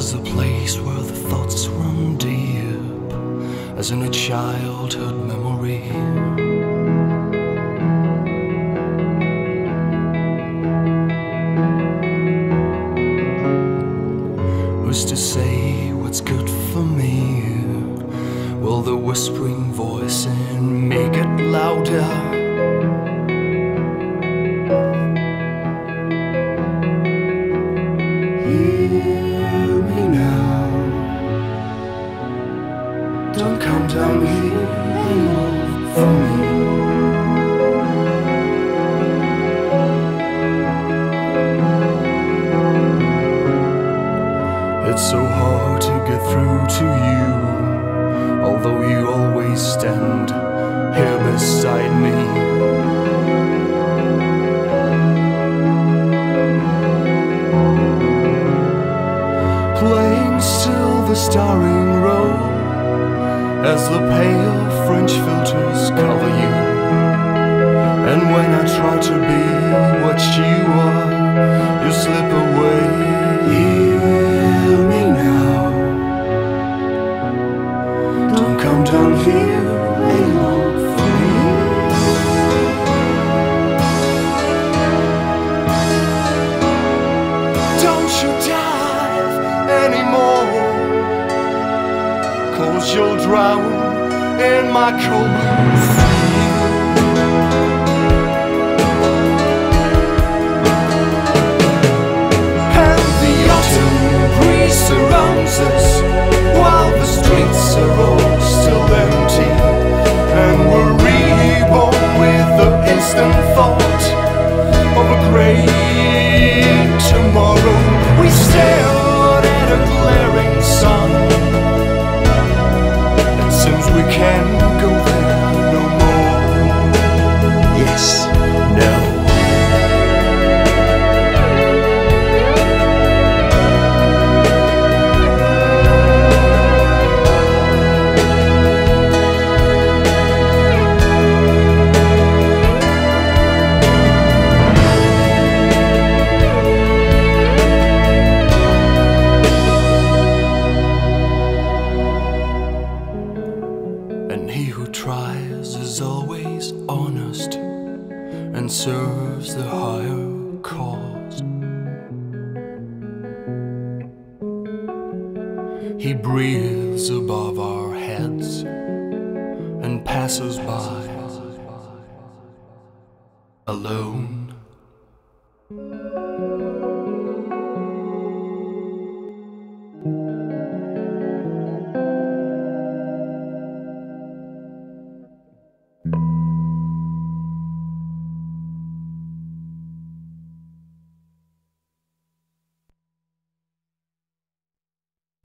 There's a place where the thoughts run deep, as in a childhood memory. Who's to say what's good for me? Will the whispering voice in make it louder? Don't come down here anymore for me. As the pale French filters cover you. And when I try to be what you are, you slip away. You'll drown in my cold. And the autumn breeze surrounds us while the streets are all still empty. And we're reborn with the instant thought of a great tomorrow. We stared at a glaring sun. Can't go And he who tries is always honest and serves the higher cause. He breathes above our heads and passes by alone.